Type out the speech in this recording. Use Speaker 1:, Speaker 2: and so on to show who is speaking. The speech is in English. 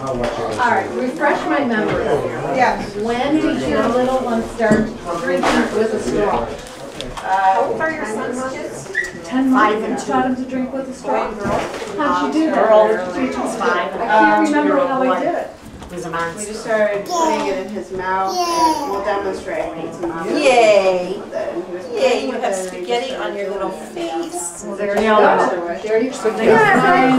Speaker 1: how much
Speaker 2: All right. refresh my memory.
Speaker 3: Yes.
Speaker 2: When did your little one start drinking with a straw?
Speaker 3: Uh, how old are your sons, kids?
Speaker 2: Ten months, taught him to drink with a straw. How'd you do that?
Speaker 4: Girl, five.
Speaker 2: I can't remember how I um, did it.
Speaker 4: Was a monster.
Speaker 3: We just started putting it in his mouth and we'll demonstrate.
Speaker 4: Yay. Yay, you have spaghetti on your little face.
Speaker 2: Well, there you go. There you go.
Speaker 3: Yeah,